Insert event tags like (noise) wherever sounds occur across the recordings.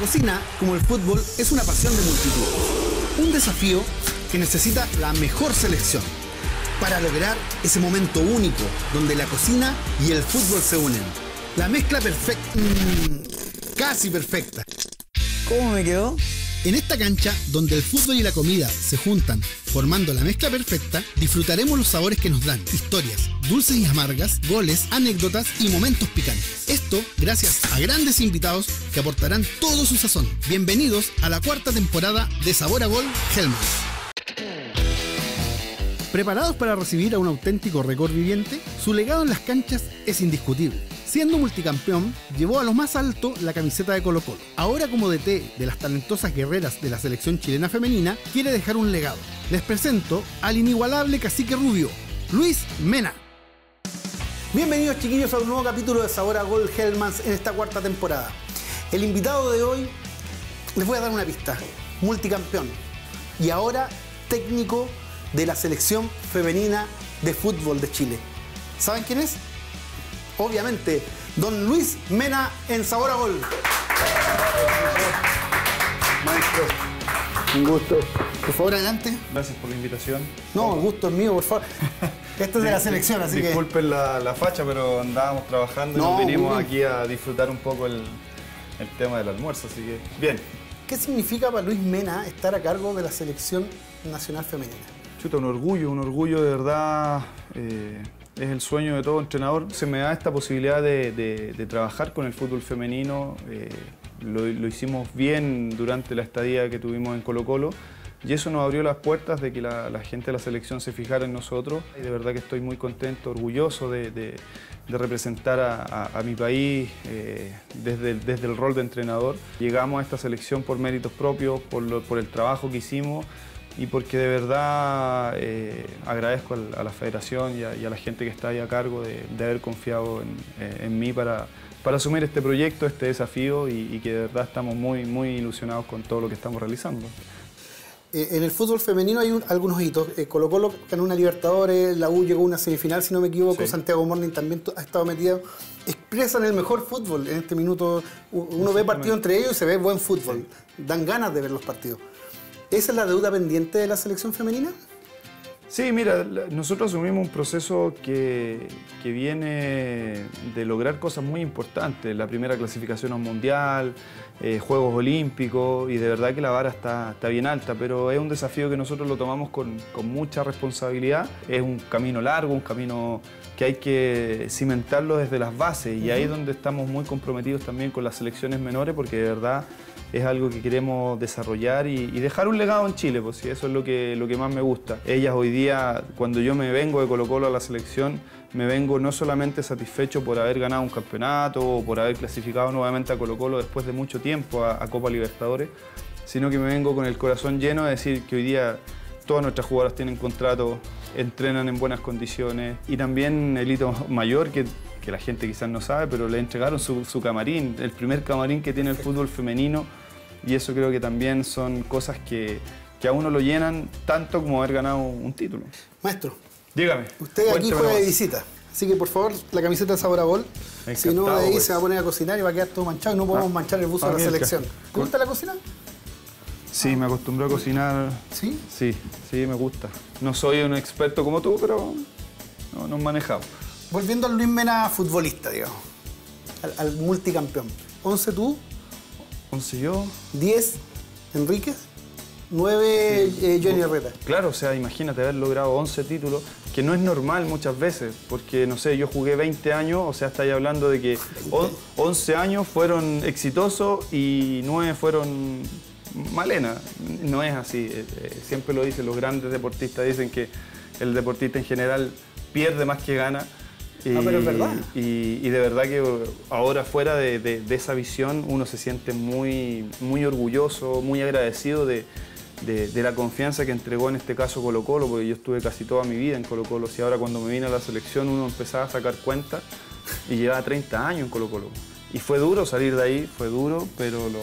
cocina, como el fútbol, es una pasión de multitud. Un desafío que necesita la mejor selección para lograr ese momento único donde la cocina y el fútbol se unen. La mezcla perfecta, mm, casi perfecta. ¿Cómo me quedó? En esta cancha, donde el fútbol y la comida se juntan formando la mezcla perfecta, disfrutaremos los sabores que nos dan, historias, dulces y amargas, goles, anécdotas y momentos picantes. Esto gracias a grandes invitados que aportarán todo su sazón. Bienvenidos a la cuarta temporada de Sabor a Gol Hellman. Preparados para recibir a un auténtico récord viviente, su legado en las canchas es indiscutible. Siendo multicampeón, llevó a lo más alto la camiseta de Colo Colo. Ahora como DT de las talentosas guerreras de la selección chilena femenina, quiere dejar un legado. Les presento al inigualable cacique rubio, Luis Mena. Bienvenidos chiquillos a un nuevo capítulo de Sabor a Gol Hellmans en esta cuarta temporada. El invitado de hoy, les voy a dar una pista, multicampeón y ahora técnico de la selección femenina de fútbol de Chile. ¿Saben quién es? Obviamente, don Luis Mena en Sabor a Gol. Maestro, un gusto. Por favor, adelante. Gracias por la invitación. No, el gusto es mío, por favor. Esto es de la selección, así Disculpen que... la, la, facha, pero andábamos trabajando y nos vinimos aquí a disfrutar un poco el, el tema del almuerzo, así que bien. ¿Qué significa para Luis Mena estar a cargo de la selección nacional femenina? Chuta, un orgullo, un orgullo de verdad. Eh, es el sueño de todo entrenador. Se me da esta posibilidad de, trabajar con el fútbol femenino. Eh, lo, hicimos bien durante la estadía que tuvimos en Colo Colo y eso nos abrió las puertas de que la, gente de la selección se fijara en nosotros. Y de verdad que estoy muy contento, orgulloso de, representar a, mi país eh, desde, el, rol de entrenador. Llegamos a esta selección por méritos propios, por el trabajo que hicimos y porque de verdad eh, agradezco a la federación y a, la gente que está ahí a cargo de, haber confiado eh, en, mí para, para, asumir este proyecto, este desafío y, que de verdad estamos muy, muy ilusionados con todo lo que estamos realizando. Eh, en el fútbol femenino hay algunos hitos. Colo Colo ganó una Libertadores, la U llegó a una semifinal, si no me equivoco, Santiago Morning también ha estado metido. Expresan el mejor fútbol en este minuto. Uno ve partidos entre ellos y se ve buen fútbol. Dan ganas de ver los partidos. ¿Esa es la deuda pendiente de la selección femenina? Sí, mira, nosotros asumimos un proceso que, viene de lograr cosas muy importantes. La primera clasificación a un mundial, eh, Juegos Olímpicos, y de verdad que la vara está, está, bien alta, pero es un desafío que nosotros lo tomamos con, mucha responsabilidad. Es un camino largo, un camino que hay que cimentarlo desde las bases, y ahí es donde estamos muy comprometidos también con las selecciones menores, porque de verdad es algo que queremos desarrollar y, dejar un legado en Chile, pues eso es lo que, lo que más me gusta. Ellas hoy día, cuando yo me vengo de Colo Colo a la selección, me vengo no solamente satisfecho por haber ganado un campeonato o por haber clasificado nuevamente a Colo Colo después de mucho tiempo a, Copa Libertadores, sino que me vengo con el corazón lleno de decir que hoy día todas nuestras jugadoras tienen contrato, entrenan en buenas condiciones y también el hito mayor que que la gente quizás no sabe, pero le entregaron su, su, camarín, el primer camarín que tiene el fútbol femenino y eso creo que también son cosas que, que a uno lo llenan tanto como haber ganado un título. Maestro, dígame. Usted aquí juega de visita, así que por favor la camiseta de sabor a bol. Si no, de ahí se va a poner a cocinar y va a quedar todo manchado y no podemos ah, manchar el buzo de la selección. ¿Te gusta la cocina? Sí, me acostumbré a cocinar. ¿Sí? Sí, sí, me gusta. No soy un experto como tú, pero no, nos manejamos. Volviendo al Luis Mena futbolista, digamos, al, multicampeón. 11 tú. 11 yo. 10 Enríquez. 9 eh, Johnny Herrera. Claro, o sea, imagínate haber logrado 11 títulos, que no es normal muchas veces, porque no sé, yo jugué 20 años, o sea, estáis hablando de que 11 años fueron exitosos y 9 fueron malena. No es así, eh, eh, siempre lo dicen los grandes deportistas, dicen que el deportista en general pierde más que gana. Y, pero es verdad. Y, de verdad que ahora fuera de, esa visión uno se siente muy, muy orgulloso, muy agradecido de, la confianza que entregó en este caso Colo Colo, porque yo estuve casi toda mi vida en Colo Colo y ahora cuando me vine a la selección uno empezaba a sacar cuenta y llevaba 30 años en Colo Colo. Y fue duro salir de ahí, fue duro, pero lo,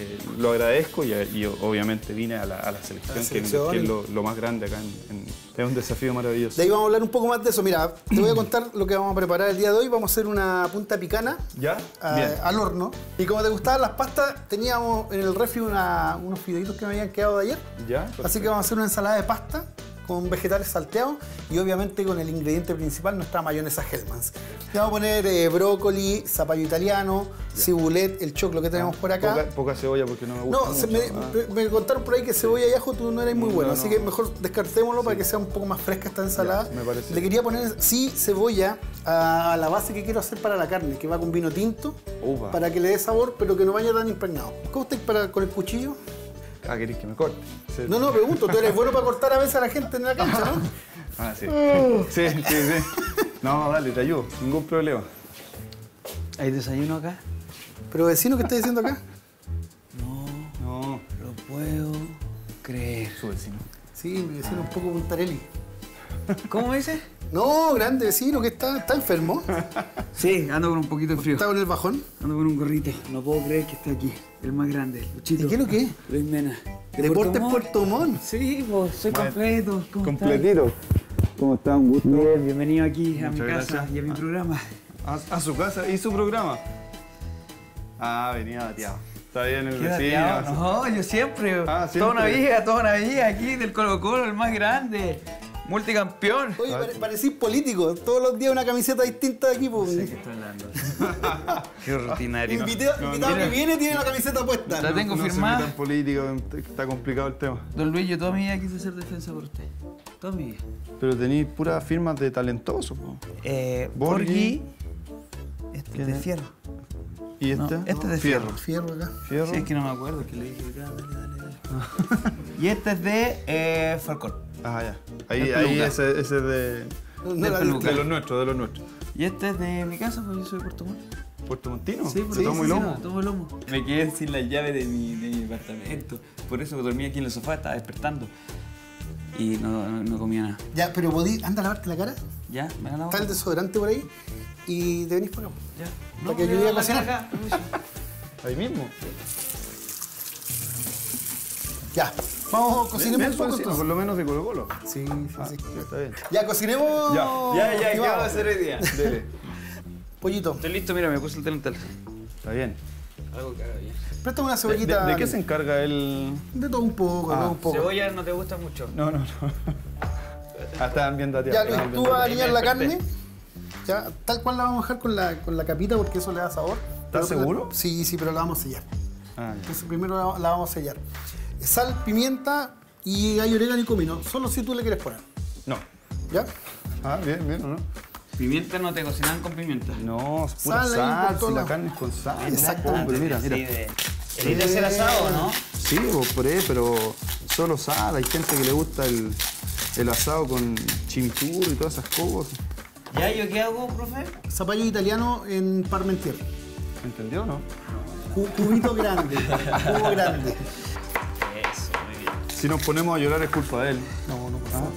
eh, lo agradezco y, obviamente vine a la, selección, que, es lo, más grande acá en Es un desafío maravilloso. De ahí vamos a hablar un poco más de eso. Mira, te voy a contar lo que vamos a preparar el día de hoy. Vamos a hacer una punta picana ¿Ya? a- Bien. al horno. Y como te gustaban las pastas, teníamos en el refri una- unos fideitos que me habían quedado de ayer. ¿Ya? Así que vamos a hacer una ensalada de pasta con vegetales salteados y obviamente con el ingrediente principal, nuestra mayonesa Hellmann's. Le vamos a poner eh, brócoli, zapallo italiano, cibulet, el choclo que tenemos por acá. Poca, poca cebolla porque no me gusta. No, mucho. me, Ah. me- me contaron por ahí que cebolla y ajo tú no eres muy bueno, No, así que mejor descartémoslo para que sea un poco más fresca esta ensalada. Me parece. Le quería poner, sí, cebolla a la base que quiero hacer para la carne, que va con vino tinto, para que le dé sabor, pero que no vaya tan impregnado. ¿Cómo estáis para, con el cuchillo? Ah, querés que me corte. Sí. No, no, pregunto, tú eres bueno para cortar a veces a la gente en la cancha, ¿no? (laughs) Ah, sí. Sí, sí, sí. No, dale, te ayudo. Ningún problema. ¿Hay desayuno acá? Pero vecino, ¿qué estás diciendo acá? No, No. lo puedo creer. Su vecino. Sí, mi vecino un poco puntarelli. ¿Cómo me dice? No, grande vecino, que está, está enfermo. (laughs) Sí, ando con un poquito de frío. Está con el bajón. Ando con un gorrito. No puedo creer que esté aquí. El más grande, Luchito. ¿Y qué es lo que es? Luis Mena. Deportes Montt? Puerto Montt. Sí, pues soy completo. ¿Cómo Completito. ¿Cómo está? Un gusto. estás? Bien, bienvenido aquí a mi casa gracias. y a mi programa. A, a su casa y su programa. Ah, venía dateado. Está bien el ¿Qué vecino. No, yo siempre. Ah, Toda una siempre. vida, toda una vida aquí del Colo Colo, el más grande. Multicampeón. Oye, pare- parecís político. Todos los días una camiseta distinta de equipo. ¿Qué está hablando? (laughs) Qué rutinario. Invitado, invitado mira. que viene tiene la camiseta puesta. La tengo no firmada. tan político, está complicado el tema. Don Luis, yo toda mi vida quise ser defensa por usted. Toda mi vida. Pero tenéis puras firmas de talentosos. po. Eh, Borghi. Este ¿Quién es de fierro. ¿Y No, este? este es de Fierro. Fierro acá. Fierro. Sí, es que no me acuerdo, que le dije, dale, dale, dale. (laughs) y este es de eh, Falcón. Ah, ya. Ahí, ahí ese, ese es de, No, la- de los nuestros, de los nuestros. Y este es de mi casa, pues yo soy de Puerto Montt. ¿Puerto Montino? Sí, ¿Se toma muy lomo? tomo lomo. Me quedé sin la llave de mi, de mi apartamento. Por eso dormí aquí en el sofá, estaba despertando. Y no, no, no comía nada. Ya, pero podí, anda a lavarte la cara. ¿Ya? ¿Me la lavo? Está el desodorante por ahí. Y te venís por acá. Ya. Para que ayude yo a la cocinar. permiso. Ahí mismo. Ya. Vamos, cocinemos un poco entonces. por lo menos de Colo Colo. Sí, sí, Ah, sí. ya está bien. Ya, cocinemos. Ya. Ya, ya, ¿qué vamos a hacer hoy día? (laughs) Dele. Pollito. Estoy listo, mira, me puse el delantal. Está bien. Algo que haga bien. Préstame una ¿De, cebollita. de- de qué se encarga el...? De todo un poco, de Ah, todo un poco. Cebolla no te gusta mucho. No, no, no. (laughs) Ah, estaban bien dateados. Ya, Luis, tú vas a alinear la carne. Ya, tal cual la vamos a dejar con la, con la capita porque eso le da sabor. ¿Estás Pero- seguro? Sí, sí, pero la vamos a sellar. Ah, ya. Entonces primero la, la vamos a sellar. Sal, pimienta y hay orégano y comino. Solo si tú le quieres poner. No. ¿Ya? Ah, bien, bien, ¿o no? Pimienta no te cocinan con pimienta. No, es pura Sal si la carne es con sal. Exactamente. Hombre, mira, Sí, mira. de- ¿Querés hacer asado, no? Sí, vos, por ahí, pero solo sal. Hay gente que le gusta el, el asado con chimichurri y todas esas cosas. ¿Ya yo qué hago, profe? Zapallo italiano en parmentier. ¿Entendió o no? Cu- Cubito grande. Cubo grande. Si nos ponemos a llorar es culpa de él. No, no, por favor.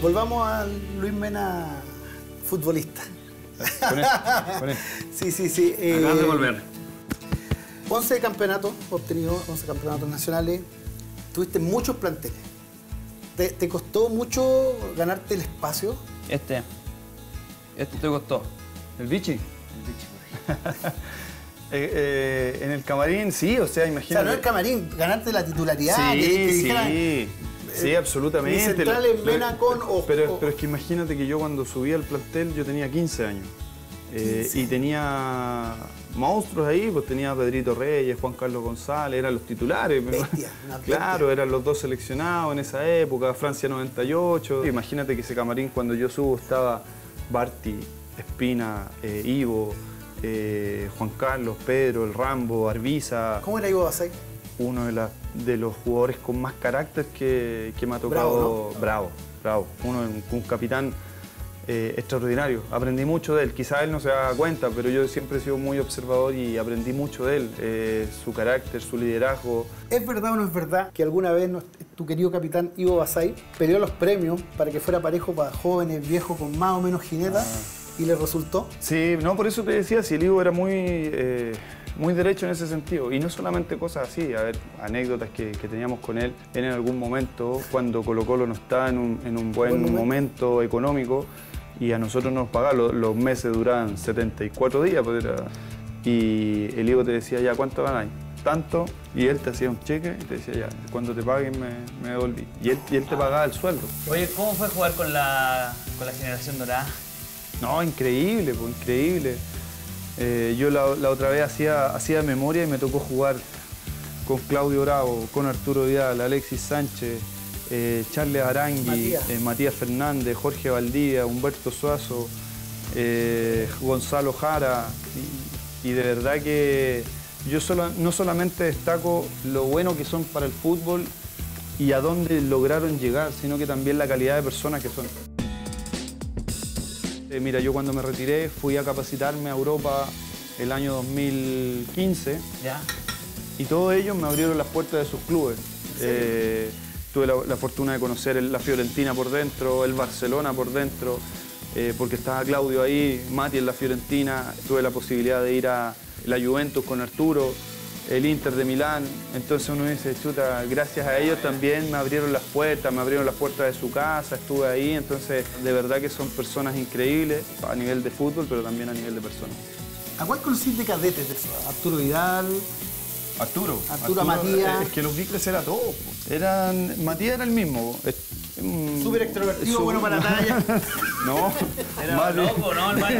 Volvamos a Luis Mena, futbolista. Con esto. (laughs) Sí, sí, sí. eh, Acabas de volver. 11 campeonatos obtenidos, 11 campeonatos nacionales. Tuviste muchos planteles. ¿Te, te costó mucho ganarte el espacio? Este. Este te costó. ¿El bichi? Eh, (laughs) (laughs) eh, en el camarín, sí, o sea, O imagínate. sea, no el camarín, ganarte la titularidad. Sí, que, que sí, dijeran, sí, absolutamente. mi central es Mena con o- pero, o- pero es que imagínate que yo cuando subí al plantel yo tenía 15 años. Eh, 15. y tenía monstruos ahí, pues tenía a Pedrito Reyes, Juan Carlos González, eran los titulares. Bestia, una (laughs) claro, eran los dos seleccionados en esa época, Francia 98. Imagínate que ese camarín cuando yo subo estaba Barty, Espina, eh, Ivo, eh, Juan Carlos, Pedro, el Rambo, Arbiza ¿Cómo era Ivo Basay? uno de, la- de los jugadores con más carácter que, que me ha tocado. Bravo, Bravo, bravo. Uno, un, un capitán eh, extraordinario. Aprendí mucho de él. Quizá él no se da cuenta, pero yo siempre he sido muy observador y aprendí mucho de él. Eh, su carácter, su liderazgo. ¿Es verdad o no es verdad que alguna vez nos- tu querido capitán Ivo Basay peleó los premios para que fuera parejo para jóvenes, viejos con más o menos jineta? Y le resultó. Sí, no, por eso te decía, si el Ivo era muy, eh, muy derecho en ese sentido. Y no solamente cosas así, a ver, anécdotas que, que teníamos con él en algún momento, cuando Colo Colo no está en un, en un buen, Buen momento. momento económico y a nosotros nos pagaban, los, los meses duraban 74 días, pues era- y el Ivo te decía, ya, ¿cuánto ganáis? Tanto, y él te hacía un cheque y te decía, ya, cuando te paguen me, me devolví. Y él, y él te pagaba el sueldo. Oye, ¿cómo fue jugar con la, con la generación dorada? No, increíble, pues increíble. Eh, yo la, la otra vez hacía, hacía memoria y me tocó jugar con Claudio Bravo, con Arturo Vidal, Alexis Sánchez, eh, Charles Arangui, Matías. eh, Matías Fernández, Jorge Valdivia, Humberto Suazo, Gonzalo Jara. Y, y de verdad que yo solo- no solamente destaco lo bueno que son para el fútbol y a dónde lograron llegar, sino que también la calidad de personas que son. Eh, mira, yo cuando me retiré fui a capacitarme a Europa el año 2015 ¿Ya? y todos ellos me abrieron las puertas de sus clubes. Eh, tuve la, la fortuna de conocer el- la Fiorentina por dentro, el Barcelona por dentro, eh, porque estaba Claudio ahí, Mati en la Fiorentina, tuve la posibilidad de ir a la Juventus con Arturo, el Inter de Milán, entonces uno dice, chuta, gracias a ellos también me abrieron las puertas, me abrieron las puertas de su casa, estuve ahí, entonces de verdad que son personas increíbles a nivel de fútbol, pero también a nivel de personas. ¿A cuál conociste de cadetes? de eso? Arturo Vidal. Arturo. Arturo, Matías. Es que los vi crecer a todos. po. Eran, Matías era el mismo. Súper extrovertido, su- bueno para la talla. (laughs) No. (laughs) Era Mati- loco, ¿no, el Mati?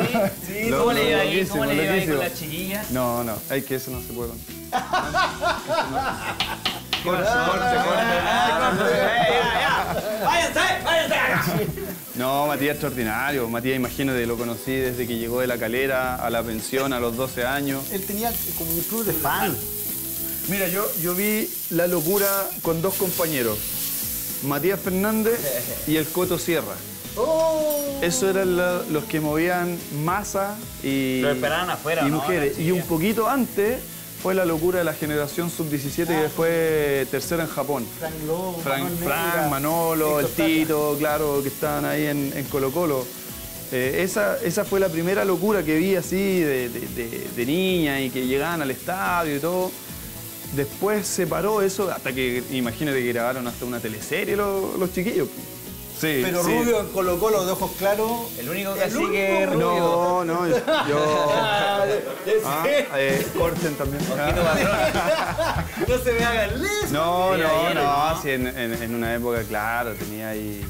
Sí, ¿cómo le iba ahí? ¿Cómo le iba ahí con las chiquillas? No, no, es que eso no se puede contar. No, Matías extraordinario. Matías, imagínate, lo conocí desde que llegó de la calera a la pensión a los 12 años. Él tenía como un club de fan. Mira, yo, yo vi la locura con dos compañeros, Matías Fernández y el Coto Sierra. ¡Oh! Eso eran la- los que movían masa y, Lo esperaban afuera, y ¿no? mujeres. Y un poquito antes fue la locura de la generación sub-17 que fue tercera en Japón. Frank Lowe, Frank, Manuel Frank, Manolo, el Tito, claro, que estaban ahí en, en Colo Colo. Eh, esa, esa fue la primera locura que vi así de, de- de- de niña y que llegaban al estadio y todo. Después se paró eso hasta que, imagínate que grabaron hasta una teleserie los, los chiquillos. Sí, Pero sí. rubio en Colo Colo de ojos claros. El único El cacique único. rubio. No, no, yo... (laughs) Ah, eh, corten también. Ah. (laughs) no se me hagan les. No, no, no, ¿no? sí, en, en- en una época, claro, tenía ahí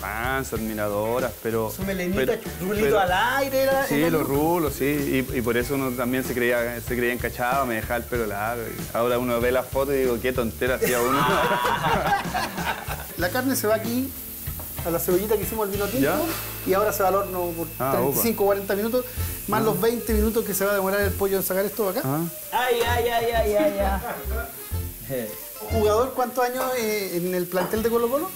fans, admiradoras, pero... Su melenita, pero- rulito pero- al aire. Era, Sí, era los rulos, sí, y, y por eso uno también se creía, se creía encachado, me dejaba el pelo largo. y ahora uno ve la foto y digo, qué tontera hacía uno. (laughs) La carne se va aquí a la cebollita que hicimos al vino tinto ¿Ya? y ahora se va al horno por Ah, 35 40 minutos, más los 20 minutos que se va a demorar el pollo en sacar esto de acá. Ah, Ay, ay, ay, ay, ay, ay. (laughs) ¿Jugador cuántos años eh, en el plantel de Colo Colo?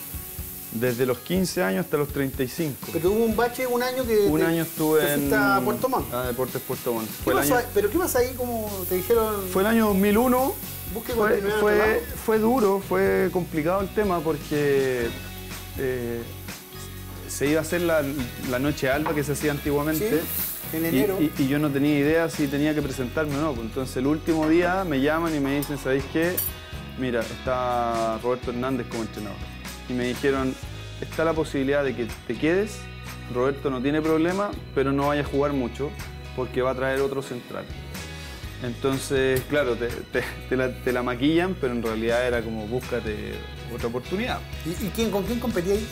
Desde los 15 años hasta los 35. Porque hubo un bache un año que Un te- año estuve te en... a Puerto Montt. Ah, Deportes Puerto Montt. ¿Qué Fue el, pasó año, ahí? ¿Pero qué pasa ahí? como te dijeron? fue el año 2001. Busque Fue, fue, fue duro, fue complicado el tema porque eh, se iba a hacer la, la noche alba que se hacía antiguamente. Sí, en y- enero. Y, y yo no tenía idea si tenía que presentarme o no. pues Entonces el último día me llaman y me dicen, ¿sabéis qué? Mira, está Roberto Hernández como entrenador. Y me dijeron, está la posibilidad de que te quedes. Roberto no tiene problema, pero no vaya a jugar mucho porque va a traer otro central. Entonces, claro, te, te- te la, te la maquillan, pero en realidad era como búscate otra oportunidad. ¿Y, y quién, con quién competía ahí?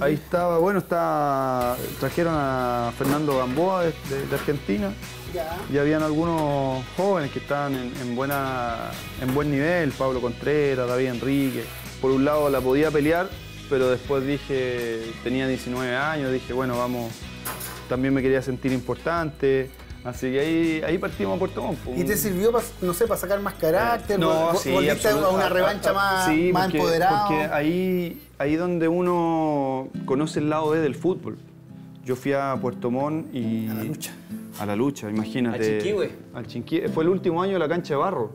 Ahí estaba, bueno, está, trajeron a Fernando Gamboa de, de- de Argentina Ya. y habían algunos jóvenes que estaban en, en buena, en buen nivel, Pablo Contreras, David Enrique. Por un lado la podía pelear, pero después dije, tenía 19 años, dije, bueno, vamos, también me quería sentir importante. Así que ahí, ahí partimos a Puerto Montt. pues. ¿Y te sirvió, para, no sé, para sacar más carácter? No, sí, ¿Volviste a una revancha a- más, sí, más porque, empoderado? Porque ahí, ahí donde uno conoce el lado B del fútbol. Yo fui a Puerto Montt y... A la lucha. A la lucha, imagínate. Al Chinquihue. Al Chinquihue. Fue el último año de la cancha de barro.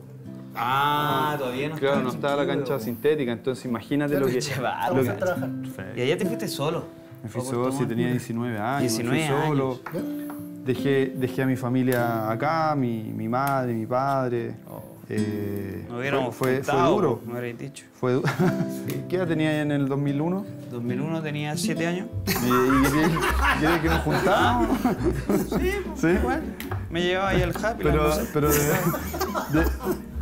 Ah, todavía no Claro, no estaba la cancha sintética, entonces imagínate lo que... Barro, lo que- trabajar. Y allá te fuiste solo. Me fui ¿A solo, Montt? tenía 19 años. me 19 fui solo. años. Dejé, dejé a mi familia acá, mi, mi madre, mi padre. Eh, No hubiéramos fue, fue, fue juntado, duro. Me habréis dicho. Fue du- (laughs) ¿Qué edad tenía en el 2001? 2001 tenía 7 años. ¿Y, quería, que nos juntáramos? (laughs) Sí, ¿Sí? Me llevaba ahí al Happy. Pero, no sé. pero de, de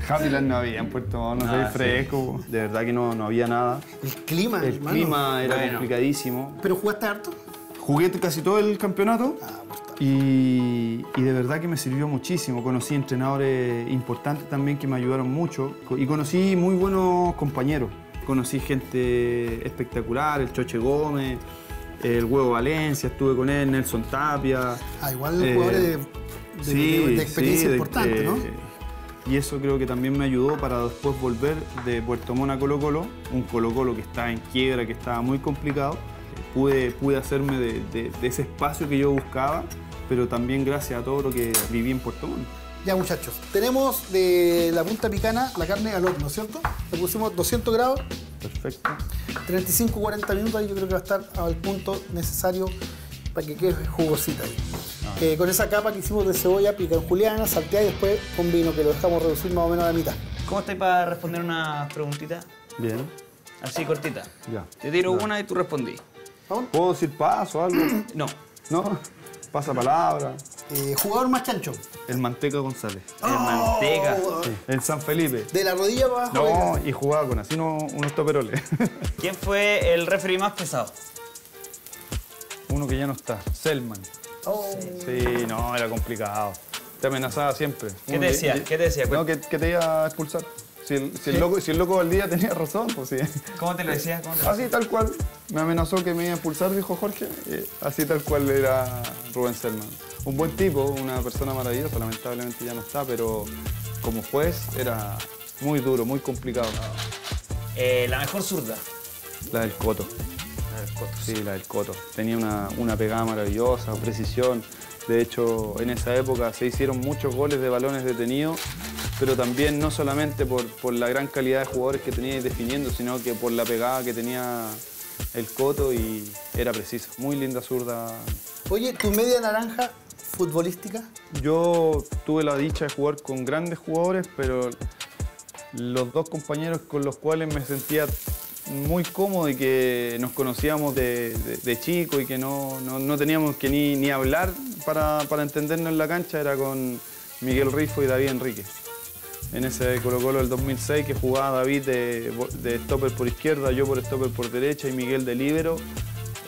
Happyland no había en Puerto Montt, no Ah, sé, sí. fresco. De verdad que no, no había nada. El clima, El hermano. clima era Bueno. complicadísimo. ¿Pero jugaste harto? Jugué casi todo el campeonato Ah, pues. Y, y de verdad que me sirvió muchísimo. Conocí entrenadores importantes también que me ayudaron mucho y conocí muy buenos compañeros. Conocí gente espectacular, el Choche Gómez, el Huevo Valencia, estuve con él, Nelson Tapia. Ah, igual Eh, jugadores de, de- Sí, de- de experiencia sí, importante, ¿no? Y eso creo que también me ayudó para después volver de Puerto Montt a Colo Colo, un Colo Colo que estaba en quiebra, que estaba muy complicado. Pude, pude hacerme de ese espacio que yo buscaba, pero también gracias a todo lo que viví en Puerto Montt. Ya, muchachos. Tenemos de la punta picana la carne al horno, ¿cierto? Le pusimos 200 grados, Perfecto. 35-40 minutos ahí yo creo que va a estar al punto necesario para que quede jugosita ahí. Eh, con esa capa que hicimos de cebolla, pica en juliana, salteada y después con vino que lo dejamos reducir más o menos a la mitad. ¿Cómo estáis para responder una preguntita? Bien. Así cortita. Ya. Te tiro una y tú respondí. ¿Puedo decir paso o algo? (clears throat) No. ¿No? (laughs) Pasa palabra. Eh, jugador más chancho. El Manteca González. El manteca. Oh, El San Felipe. De la rodilla para abajo. No, y jugaba con así no- unos toperoles. (laughs) ¿Quién fue el referee más pesado? Uno que ya no está. Selman. Oh. Sí, no, era complicado. Te amenazaba siempre. ¿Qué te decía? ¿Qué te decía? No, que, que te iba a expulsar. Si el, si el loco, si el loco Valdía tenía razón, pues sí. ¿Cómo te lo decía? ¿Cómo te lo Así tal cual. Me amenazó que me iba a expulsar, dijo Jorge. y así tal cual era Rubén Selman. Un buen tipo, una persona maravillosa, lamentablemente ya no está, pero como juez era muy duro, muy complicado. Eh, la mejor zurda. La del Coto. La del Coto. Sí, la del Coto. Tenía una, una pegada maravillosa, precisión. De hecho, en esa época se hicieron muchos goles de balones detenidos, pero también no solamente por, por la gran calidad de jugadores que tenía definiendo, sino que por la pegada que tenía el Coto y era preciso. Muy linda zurda. Oye, tu media naranja futbolística. Yo tuve la dicha de jugar con grandes jugadores, pero los dos compañeros con los cuales me sentía muy cómodo y que nos conocíamos de, de- de chico y que no, no- no teníamos que ni, ni hablar para, para entendernos en la cancha era con Miguel Rifo y David Enrique. En ese Colo Colo del 2006 que jugaba David de, stopper por izquierda, yo por stopper por derecha y Miguel de líbero.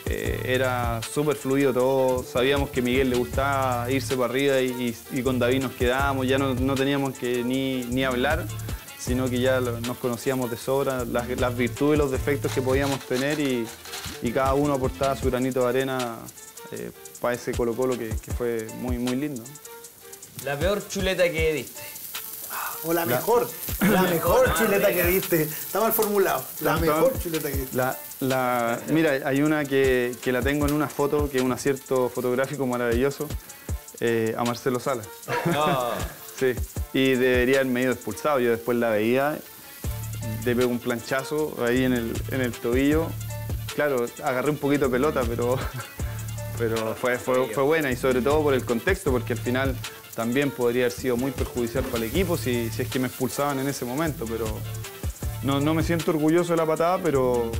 Eh, era súper fluido todo, sabíamos que Miguel le gustaba irse para arriba y, con David nos quedábamos, ya no, no teníamos que ni, ni hablar, sino que ya nos conocíamos de sobra, las, virtudes y los defectos que podíamos tener y, y cada uno aportaba su granito de arena eh, para ese Colo Colo que, que fue muy, muy lindo. La peor chuleta que diste. O la mejor. (clears throat) La mejor chuleta que diste. Está mal formulado. La mejor chuleta que diste. La, la- mira, hay una que, que la tengo en una foto, que es un acierto fotográfico maravilloso, eh, a Marcelo Salas. No. (laughs) Sí, y debería haberme ido expulsado. Yo después la veía, le pego un planchazo ahí en el, en el tobillo. Claro, agarré un poquito de pelota, pero, (laughs) pero fue, fue, fue buena y sobre todo por el contexto, porque al final también podría haber sido muy perjudicial para el equipo si, si es que me expulsaban en ese momento. Pero no, no me siento orgulloso de la patada, pero,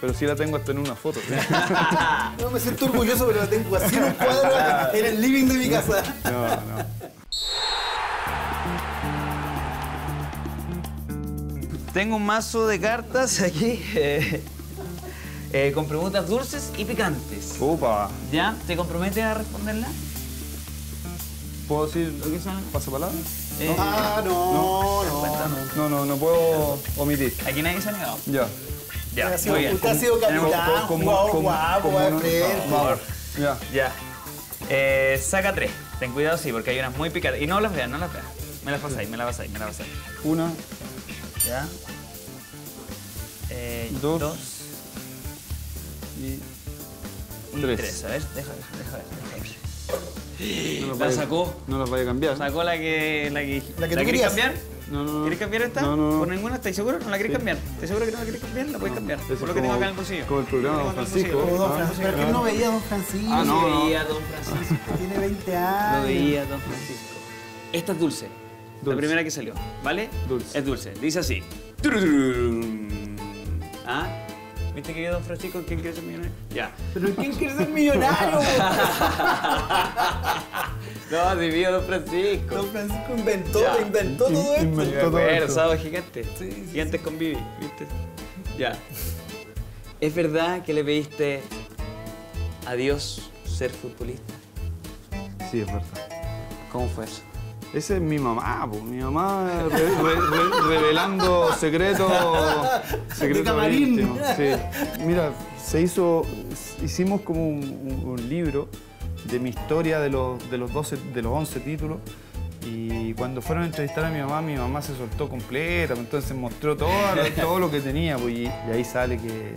pero sí la tengo hasta en una foto. (laughs) No me siento orgulloso, pero la tengo así en un cuadro en el living de mi casa. No, no. Tengo un mazo de cartas aquí eh, eh, con preguntas dulces y picantes. Upa, ¿Ya? ¿Te comprometes a responderla? ¿Puedo decir ¿Lo que son? pasapalabra? Eh, Ah, no, no. no. No, no, no puedo omitir. Aquí nadie se ha negado. Ya. Ya, Usted ha sido- muy bien. Usted ha sido capitán, jugador como- guapo. Vamos. Ya. Ya. Eh, saca tres. Ten cuidado, sí, porque hay unas muy picantes. Y no las veas, no las veas. Me las pasáis, me las pasáis, me las pasáis. Una, ¿Ya? Eh, Dos. dos y y tres. tres. A ver, deja, deja, deja ver. Deja ver. No La vaya- sacó. No las vaya a cambiar. Sacó la que, la que, La que tú querías cambiar. No, no, no. ¿Quieres cambiar esta? No, no, no. ¿Por ninguna? ¿Estás seguro? ¿No la quieres Sí. cambiar? ¿Estás seguro que no la quieres cambiar? La puedes cambiar. Por lo que tengo acá en el bolsillo. como el programa el Francisco. Don Ah, Francisco, pero que no veía a Don Francisco. Ah, no, no. veía Don Francisco. (laughs) Tiene 20 Lo años. veía Don Francisco. Esta es dulce. La Dulce. primera que salió, ¿vale? Dulce. Es dulce. Dice así. ¿Ah? ¿Viste que vio Don Francisco en quién quiere ser millonario? Ya. ¿Pero quién quiere ser millonario? (laughs) No, vio Don Francisco. Don Francisco inventó, Ya. inventó todo esto. Inventó todo acuerdo, esto. sábado gigante. Sí, sí, Gigantes con Vivi, ¿viste? Ya. ¿Es verdad que le pediste a Dios ser futbolista? Sí, es verdad. ¿Cómo fue eso? Esa es mi mamá, mi mamá re- re- re- revelando secretos (laughs) camarín. sí. Mira, se hizo, hicimos como un, un- un libro de mi historia de los, de los 12, de los 11 títulos y cuando fueron a entrevistar a mi mamá, mi mamá se soltó completa, entonces mostró todo, todo lo que tenía pues, y, y ahí sale que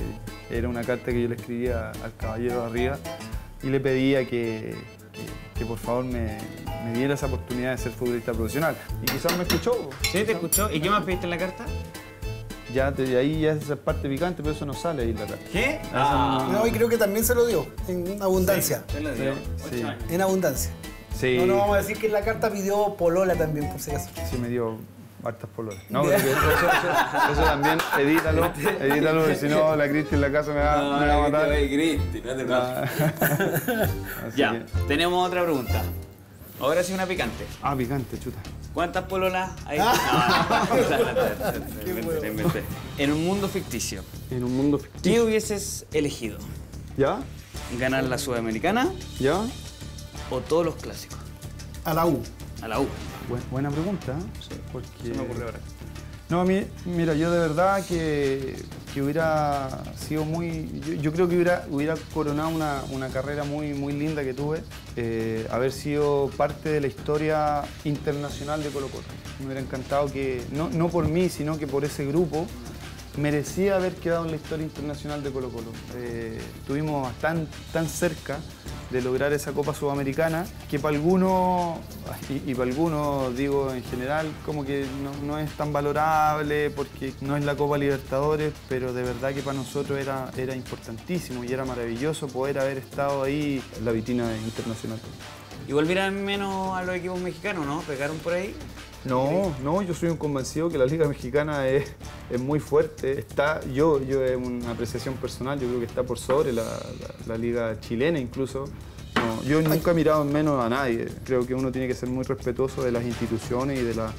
era una carta que yo le escribía al caballero de arriba y le pedía que, que- que por favor me, me diera esa oportunidad de ser futbolista profesional. Y quizás me escuchó. ¿Sí? ¿Te escuchó? ¿Y qué más pediste en la carta? Ya de ahí ya es esa parte picante, pero eso no sale ahí en la carta. ¿Qué? Ah. No, y creo que también se lo dio, en abundancia. Se lo dio. Sí, Ocho sí. años. En abundancia. Sí, No, no vamos a decir que en la carta pidió Polola también, por si acaso. sí me dio hartas pololas. No, pero eso, eso- eso también, edítalo, edítalo, porque si no la Cristi en la casa me va, me va a matar. Cristi, no te Ah. Así Ya, que- tenemos otra pregunta. Ahora sí una picante. Ah, picante, chuta. ¿Cuántas pololas hay? No, no, no, no. En un mundo ficticio, En un mundo ¿qué ficticio. hubieses elegido? ¿Ya? ¿Ganar la Sudamericana ¿Ya? o todos los clásicos? A la U. A la U. Bu- buena pregunta, porque... Se me ocurrió ahora. No, mira, yo de verdad que, que hubiera sido muy. Yo, yo creo que hubiera, hubiera coronado una, una carrera muy, muy linda que tuve, eh, haber sido parte de la historia internacional de Colo Colo. Me hubiera encantado que, no, no por mí, sino que por ese grupo, merecía haber quedado en la historia internacional de Colo Colo. Eh, estuvimos tan, tan cerca de lograr esa Copa Sudamericana que para algunos, y, para algunos digo en general, como que no, es tan valorable porque no es la Copa Libertadores, pero de verdad que para nosotros era, era importantísimo y era maravilloso poder haber estado ahí en la vitrina internacional. Y volvieran menos a los equipos mexicanos, ¿no? ¿Pegaron por ahí? No, no, yo soy un convencido que la Liga Mexicana es, es muy fuerte. Está, yo, yo es una apreciación personal, yo creo que está por sobre la, la- la Liga chilena incluso. No, yo nunca he mirado en menos a nadie. Creo que uno tiene que ser muy respetuoso de las instituciones y de, la,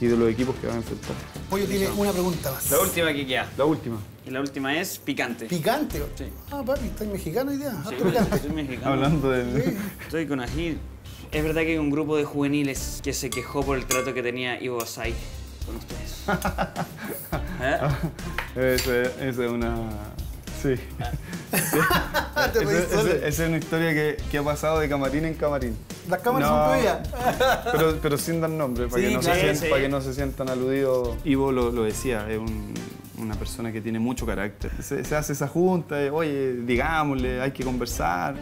y de los equipos que va a enfrentar. Pollo tiene una pregunta más. La última que queda. La última. Y la última es picante. Picante. Sí. Ah, papi, ¿estás mexicano hoy día? Sí, soy mexicano. Hablando del... Estoy con ají. Es verdad que hay un grupo de juveniles que se quejó por el trato que tenía Ivo Basay con ustedes. (laughs) ¿Eh? Esa es una... Sí. (laughs) Esa, es una historia que, que ha pasado de camarín en camarín. Las cámaras No. son tuyas. (laughs) Pero, pero sin dar nombre, para, Sí, que no claro, se sientan, sí. para que no se sientan aludidos. Ivo lo, lo decía, es un- una persona que tiene mucho carácter. Se, se hace esa junta, oye, digámosle, hay que conversar.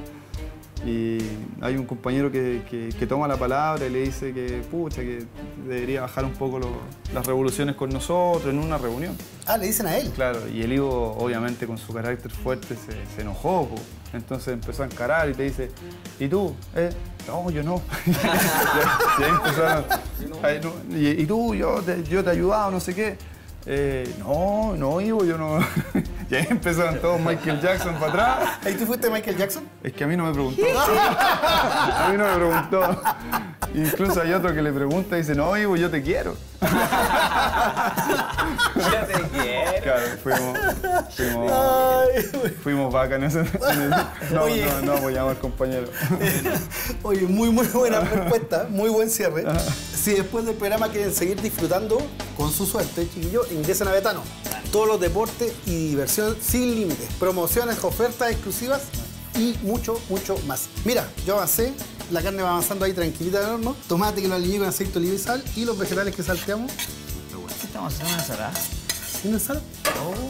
Y hay un compañero que, que- que toma la palabra y le dice que, pucha, que debería bajar un poco lo- las revoluciones con nosotros en una reunión. Ah, le dicen a él. Claro, y el Ivo, obviamente, con su carácter fuerte, se, se enojó. po. Entonces empezó a encarar y te dice, ¿y tú? Eh, no, yo no. (laughs) y ahí empezaron, "Ay, no, y, y tú? Yo te, yo te he ayudado, no sé qué. "Eh, no, no, Ivo, yo no. (laughs) (laughs) y ahí empezaron todos Michael Jackson para atrás. ¿Ahí tú fuiste Michael Jackson? Es que a mí no me preguntó. (laughs) a mí no me preguntó. Incluso hay otro que le pregunta y dice, no, Ivo, yo te quiero. (laughs) Ya te quiero. Claro, fuimos, fuimos, fuimos vaca en ese. en ese- no, Oye. no, no apoyamos al compañero. Oye, muy, muy buena respuesta, muy buen cierre. Si después del programa quieren seguir disfrutando con su suerte, chiquillos, ingresen a Betano. Todos los deportes y diversión sin límites, promociones, ofertas exclusivas y mucho, mucho más. Mira, yo avancé, la carne va avanzando ahí tranquilita del horno, tomate que lo alineé con aceite oliva y sal y los vegetales que salteamos. ¿Qué estamos haciendo una ensalada? ¿Una sal?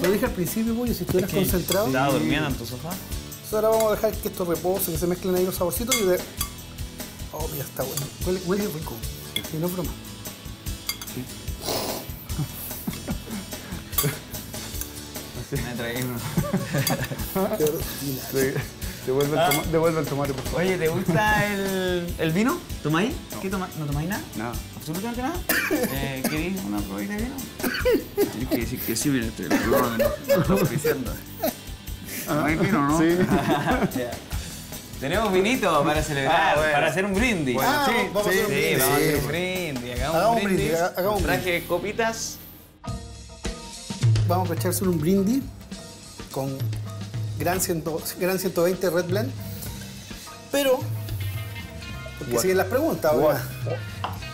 Lo dije al principio, pollo, si estuvieras concentrado. ¿Estaba durmiendo en tu sofá? Entonces ahora vamos a dejar que esto repose, que se mezclen ahí los saborcitos y de... Oh, ya está bueno. Huele, huele rico. Y no es broma. Me traí uno. Qué. Devuelve, Ah. el, toma- devuelve el tomate, por favor. Oye, ¿te gusta el, el vino? ¿Tomáis? ¿Qué tomáis? ¿No tomáis nada? Nada. ¿Absolutamente nada? Eh, ¿Queréis una probadita de vino? Tienes que decir que sí, mira, estoy no oficiando. ¿Tomáis vino, no? Sí. (laughs) Tenemos vinito para celebrar, Ah, bueno. para hacer un brindis. Ah, sí, vamos a hacer un sí, brindis. vamos a hacer Sí. un brindis. Hagamos, Hagamos un brindis, hagamos Traje copitas. Vamos a echarse un brindis con gran, ciento- gran 120 Red Blend. Pero, porque siguen las preguntas ahora.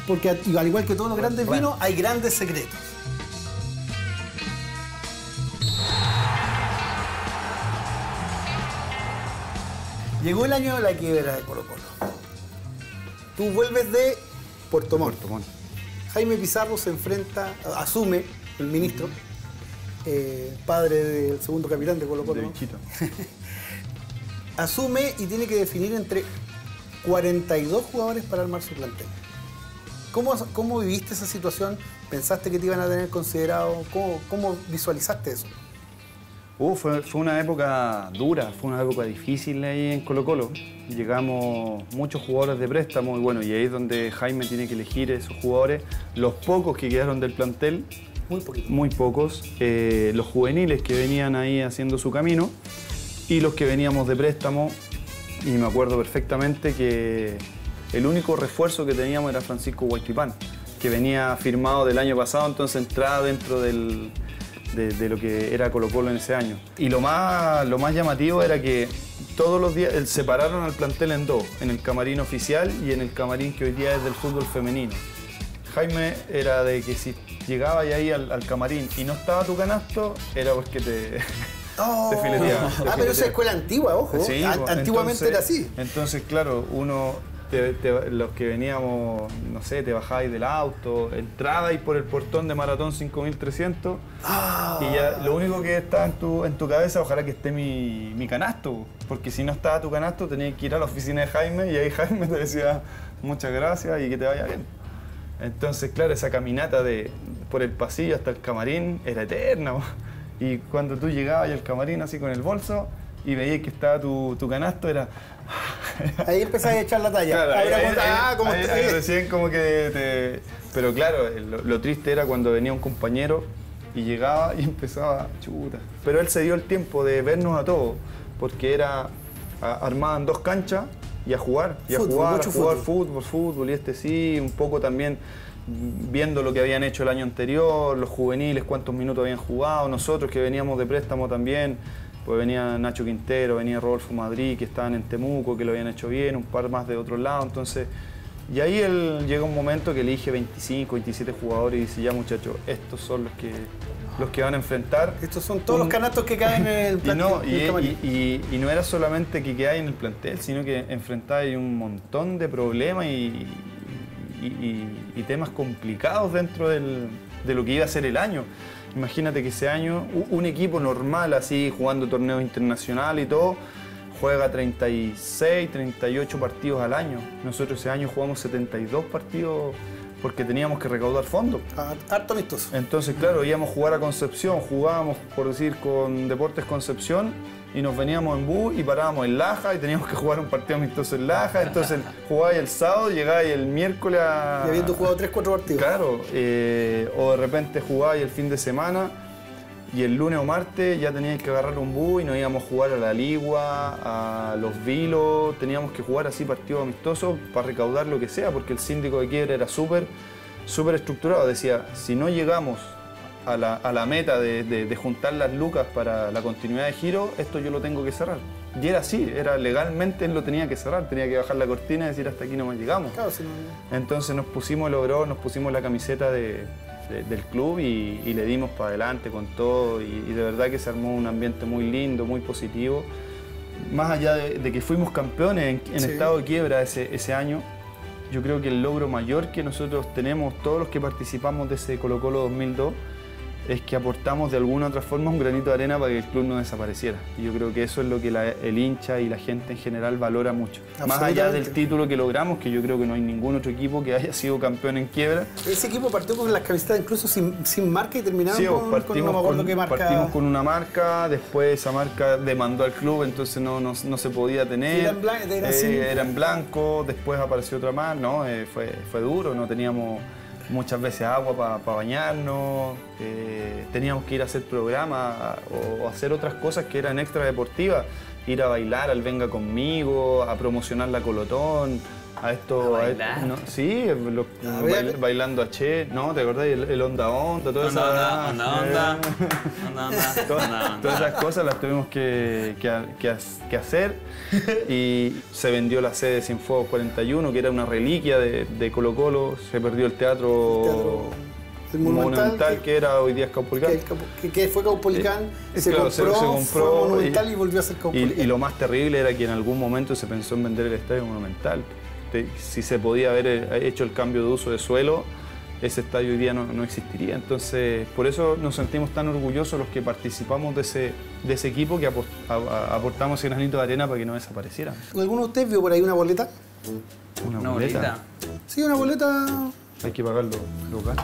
Porque al igual que todos los grandes vinos, hay grandes secretos. Llegó el año de la quiebra de Colo Colo. Tú vuelves de Puerto Montt. Puerto Montt. Jaime Pizarro se enfrenta, asume, el ministro, eh, padre del segundo capitán de Colo Colo, (laughs) asume y tiene que definir entre 42 jugadores para armar su plantel. ¿Cómo, cómo viviste esa situación? ¿Pensaste que te iban a tener considerado? ¿Cómo, cómo visualizaste eso? Uh, fue, fue una época dura, fue una época difícil ahí en Colo Colo. Llegamos muchos jugadores de préstamo y bueno, y ahí es donde Jaime tiene que elegir esos jugadores. Los pocos que quedaron del plantel, Muy pocos. eh, los juveniles que venían ahí haciendo su camino y los que veníamos de préstamo. Y me acuerdo perfectamente que el único refuerzo que teníamos era Francisco Guaypipán, que venía firmado del año pasado, entonces entraba dentro del, de, de lo que era Colo Colo en ese año. Y lo más, lo más llamativo era que todos los días eh, separaron al plantel en dos, en el camarín oficial y en el camarín que hoy día es del fútbol femenino. Jaime era de que si llegabas ahí al, al camarín y no estaba tu canasto, era porque te, (laughs) Oh. te fileteaban. te Ah, pero esa escuela antigua, ojo. Sí, An- pues, Antiguamente entonces- era así. Entonces, claro, uno, te- te- los que veníamos, no sé, te bajabais del auto, entrabais por el portón de Maratón 5300 Ah. y ya lo único que está en tu, en tu cabeza, ojalá que esté mi, mi canasto, porque si no estaba tu canasto tenías que ir a la oficina de Jaime y ahí (laughs) Jaime te decía muchas gracias y que te vaya bien. Entonces, claro, esa caminata de, por el pasillo hasta el camarín era eterna. Y cuando tú llegabas al camarín así con el bolso y veías que estaba tu, tu canasto, era... (laughs) Ahí empezás a echar la talla. Claro, ahí, Ah, ¿cómo ahí- recién como que te... Pero claro, lo, lo triste era cuando venía un compañero y llegaba y (laughs) empezaba, chuta. Pero él se dio el tiempo de vernos a todos, porque era, armaban dos canchas y a jugar, y a Fútbol, jugar, a jugar fútbol. fútbol, fútbol, y este sí, un poco también viendo lo que habían hecho el año anterior, los juveniles, cuántos minutos habían jugado, nosotros que veníamos de préstamo también, pues venía Nacho Quintero, venía Rodolfo Madrid, que estaban en Temuco, que lo habían hecho bien, un par más de otro lado, entonces... Y ahí él llega un momento que elige 25, 27 jugadores y dice, ya muchachos, estos son los que, los que van a enfrentar. Estos son todos Un- los canastos que caen en (laughs) el plantel. no, y, camarín. y- y- y no era solamente que quedáis en el plantel, sino que enfrentáis un montón de problemas y, temas complicados dentro del- de lo que iba a ser el año. Imagínate que ese año un equipo normal, así jugando torneos internacionales y todo, juega 36, 38 partidos al año. Nosotros ese año jugamos 72 partidos porque teníamos que recaudar fondos. Ah, Harto amistoso. Entonces, claro, íbamos a jugar a Concepción, jugábamos, por decir, con Deportes Concepción y nos veníamos en bus y parábamos en Laja y teníamos que jugar un partido amistoso en Laja. Entonces, (laughs) jugabais el sábado, llegabais el miércoles a... Y habiendo jugado 3-4 partidos. Claro, eh, o de repente jugabais el fin de semana y el lunes o martes ya teníais que agarrar un bus y nos íbamos a jugar a la Ligua, a los Vilos, teníamos que jugar así partidos amistosos para recaudar lo que sea, porque el síndico de quiebra era súper súper estructurado. Decía, si no llegamos a la, a la meta de, de- de juntar las lucas para la continuidad de giro, esto yo lo tengo que cerrar. Y era así, era legalmente él lo tenía que cerrar, tenía que bajar la cortina y decir hasta aquí nomás llegamos. Claro, si no- Entonces nos pusimos el overall, nos pusimos la camiseta de- de- del club y, y le dimos para adelante con todo y, y de verdad que se armó un ambiente muy lindo, muy positivo. Más allá de, de que fuimos campeones en, en Sí. estado de quiebra ese, ese año, yo creo que el logro mayor que nosotros tenemos, todos los que participamos de ese Colo Colo 2002, es que aportamos de alguna u otra forma un granito de arena para que el club no desapareciera. Y yo creo que eso es lo que el hincha y la gente en general valora mucho. Más allá del título que logramos, que yo creo que no hay ningún otro equipo que haya sido campeón en quiebra. Ese equipo partió con las camisetas incluso sin, marca y terminamos sí, con, partimos, con, marca. partimos con una marca, después esa marca demandó al club, entonces no, no, se podía tener. Era en, blanco, era, en blanco, después apareció otra más, no, eh, fue, fue duro, no teníamos muchas veces agua para bañarnos, eh, teníamos que ir a hacer programas o, hacer otras cosas que eran extra deportivas, ir a bailar al Venga conmigo, a promocionar la Colotón, a esto, a sí, bailando a Che, ¿no? ¿Te acordás? El, onda onda, toda esa, onda, onda, (laughs) onda, onda, todas, esas cosas las tuvimos que, que, hacer y se vendió la sede de Cienfuegos 41, que era una reliquia de, Colo Colo, se perdió el teatro, monumental, que, era hoy día Caupolicán. Que, fue Caupolicán, eh, se, compró, se, compró, monumental y, volvió a ser Caupolicán. Y, y, lo más terrible era que en algún momento se pensó en vender el estadio monumental si se podía haber eh, hecho el cambio de uso de suelo, ese estadio hoy día no, existiría. Entonces, por eso nos sentimos tan orgullosos los que participamos de ese, de ese equipo que aportamos ese granito de arena para que no desapareciera. ¿Alguno de ustedes vio por ahí una boleta? ¿Una, boleta? Sí, una boleta. Hay que pagarlo local.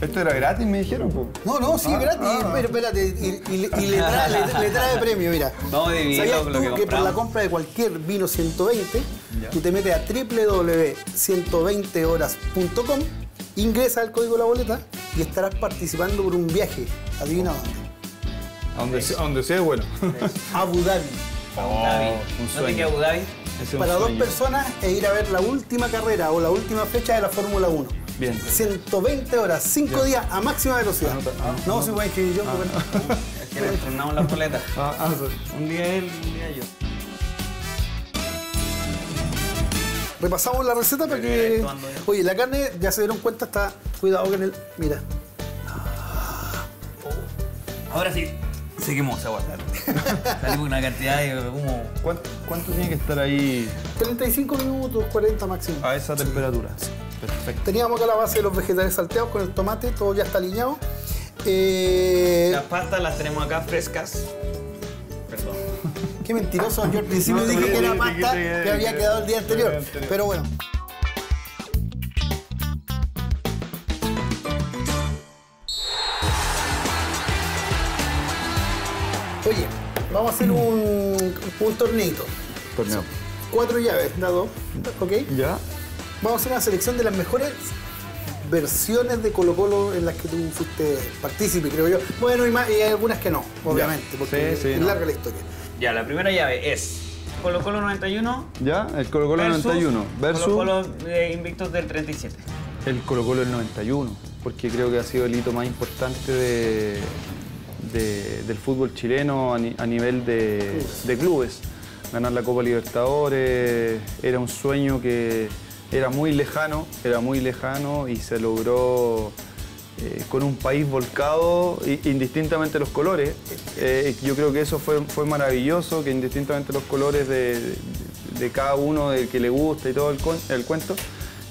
Esto era gratis, me dijeron. No, no, sí, ah, gratis. Ah. pero espérate, y, le, trae, premio, mira. (laughs) Vamos a ¿Sabías tú que, por la compra de cualquier vino 120, tú te metes a www.120horas.com, ingresas el código de la boleta y estarás participando por un viaje. Adivina dónde. A donde, sea, donde sea bueno. Abu Dhabi. Abu Dhabi. ¿No te Abu Dhabi? Para dos personas e ir a ver la última carrera o la última fecha de la Fórmula 1. Bien. 120 horas, 5 días a máxima velocidad. Ah, no, si voy a inscribir yo. Ah. Es (laughs) que le entrenamos la boleta. (laughs) Ah, ah, un día él, un día yo. Repasamos la receta para que. Oye, la carne, ya se dieron cuenta, está. Cuidado con el. Mira. Ahora sí. Seguimos a guardar. (laughs) Salimos una cantidad de humo. ¿Cuánto, ¿Cuánto, tiene que estar ahí? 35 minutos, 40 máximo. A esa temperatura. Perfecto. Teníamos acá la base de los vegetales salteados con el tomate, todo ya está alineado. Eh... Las pastas las tenemos acá frescas. Perdón. Qué mentiroso. Yo al principio dije que era pasta que había quedado el día anterior. Pero bueno. Vamos a hacer un, un torneito. Torneo. Cuatro llaves, dado. ¿Ok? Ya. Vamos a hacer una selección de las mejores versiones de Colo Colo en las que tú fuiste partícipe, creo yo. Bueno, y, más, y hay algunas que no, obviamente, porque es larga la historia. Ya, la primera llave es Colo Colo 91. Ya, el Colo Colo 91 versus... Colo Colo de Invictos del 37. El Colo Colo del 91, porque creo que ha sido el hito más importante de, del fútbol chileno a, nivel de clubes. Ganar la Copa Libertadores era un sueño que era muy lejano, era muy lejano y se logró eh, con un país volcado, indistintamente los colores. Eh, yo creo que eso fue, fue maravilloso, que indistintamente los colores de, cada uno del que le gusta y todo el, el cuento,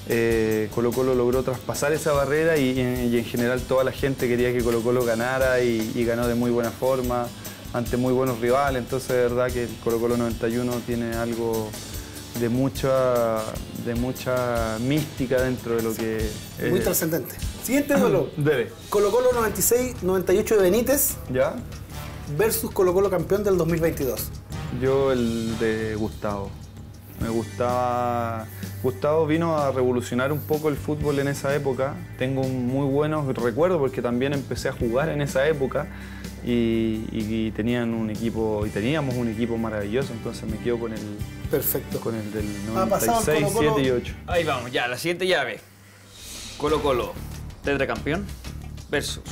eh, Colo Colo logró traspasar esa barrera y, en general toda la gente quería que Colo Colo ganara y, y, ganó de muy buena forma ante muy buenos rivales, entonces de verdad que el Colo Colo 91 tiene algo de mucha, de mucha mística dentro de lo que Muy trascendente. Siguiente (clears throat) duelo. Debe. Colo Colo 96-98 de Benítez. ¿Ya? Versus Colo Colo campeón del 2022. Yo el de Gustavo. Me gustaba... Gustavo vino a revolucionar un poco el fútbol en esa época. Tengo muy buenos recuerdos porque también empecé a jugar en esa época y, tenían un equipo y teníamos un equipo maravilloso, entonces me quedo con el perfecto con el del 96, 7 y 8. Ahí vamos, ya, la siguiente llave. Colo Colo, tetracampeón versus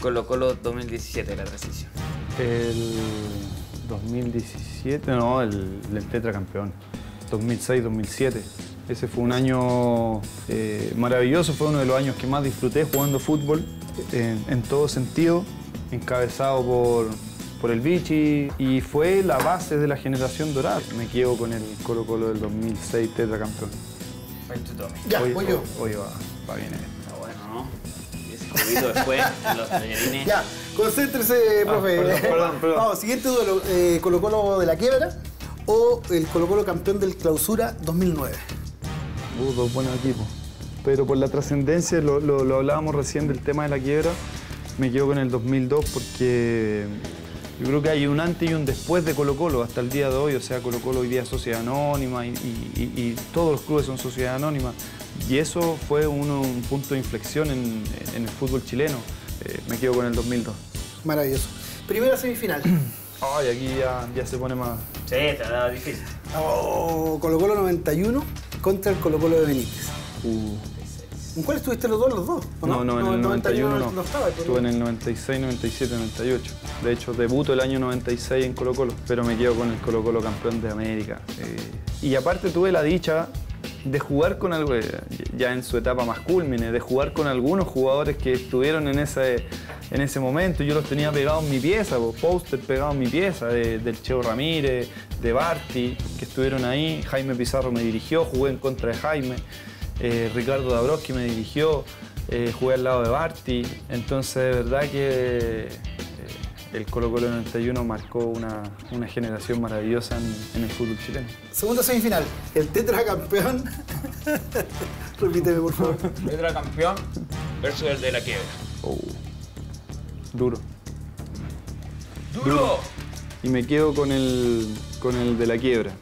Colo Colo 2017 la transición. El 2017, no, el, el tetracampeón. 2006-2007. Ese fue un año eh, maravilloso, fue uno de los años que más disfruté jugando fútbol en, en todo sentido encabezado por, por el Vichy y fue la base de la generación dorada. Me quedo con el Colo Colo del 2006 tetracampeón. Ya, voy yo. Oye, va, va bien. Está bueno, ¿no? Y ese juguito después, los. Ya, concéntrese, profe. perdón, perdón, perdón. (laughs) Vamos, siguiente duelo, eh, Colo Colo de la quiebra o el Colo Colo campeón del clausura 2009. Uh, dos buenos equipos. Pero por la trascendencia, lo, lo- lo hablábamos recién del tema de la quiebra, me quedo con el 2002 porque yo creo que hay un antes y un después de Colo Colo hasta el día de hoy. O sea, Colo Colo hoy día es sociedad anónima y, y- y- y todos los clubes son sociedad anónima. Y eso fue uno- un punto de inflexión en, en el fútbol chileno. Eh, me quedo con el 2002. Maravilloso. Primera semifinal. (clears throat) Ay, aquí ya, ya se pone más... Sí, te da difícil. Oh, Colo Colo 91 contra el Colo Colo de Benítez. Uh, ¿En cuál estuviste los dos? ¿Los dos? ¿O No, no, en el 91 no. no estaba. pero- Estuve en el 96, 97, 98. De hecho, debuto el año 96 en Colo Colo, pero me quedo con el Colo Colo campeón de América. Eh, y aparte tuve la dicha de jugar con algo, eh, ya en su etapa más culmine, de jugar con algunos jugadores que estuvieron en ese, en ese momento. Yo los tenía pegados en mi pieza, póster pegado en mi pieza, de- del Cheo Ramírez, de Barty, que estuvieron ahí. Jaime Pizarro me dirigió, jugué en contra de Jaime. Eh, Ricardo Dabrowski me dirigió, eh, jugué al lado de Barty, entonces de verdad que el Colo Colo 91 marcó una, una generación maravillosa en, en el fútbol chileno. Segunda semifinal. El tetracampeón. (laughs) Repíteme, por favor. Letra campeón versus el de la quiebra. Oh, duro. ¡Duro! Y me quedo con el, con el de la quiebra.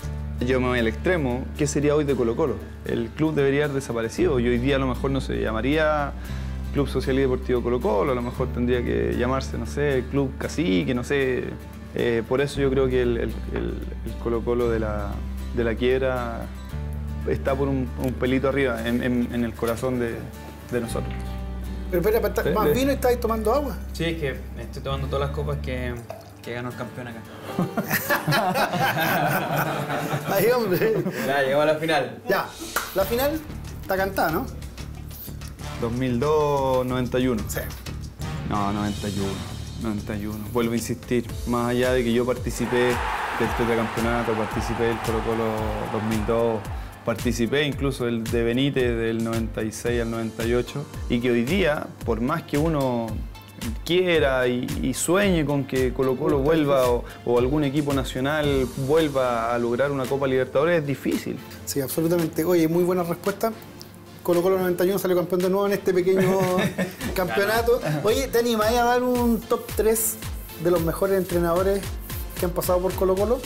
Yo me voy al extremo, ¿qué sería hoy de Colo Colo? El club debería haber desaparecido y hoy día a lo mejor no se llamaría Club Social y Deportivo Colo Colo, a lo mejor tendría que llamarse, no sé, Club Cacique, no sé. Eh, por eso yo creo que el, el- el- el Colo Colo de la, de la quiebra está por un, un pelito arriba, en, en- en el corazón de, de nosotros. Pero espera, para estar- Le- más vino y estáis tomando agua. Sí, es que me estoy tomando todas las copas que, que ganó el campeón acá. (laughs) Ahí, hombre. Ya, llegó a la final. Ya, la final está cantada, ¿no? 2002-91. Sí. No, 91. 91. Vuelvo a insistir, más allá de que yo participé del tetracampeonato, participé del Colo Colo 2002, participé incluso del de Benítez del 96 al 98, y que hoy día, por más que uno quiera y, y sueñe con que Colo Colo vuelva o, o algún equipo nacional vuelva a lograr una Copa Libertadores, es difícil. Sí, absolutamente. Oye, muy buena respuesta. Colo Colo 91 salió campeón de nuevo en este pequeño (laughs) campeonato. Oye, ¿te animás a dar un top 3 de los mejores entrenadores que han pasado por Colo Colo?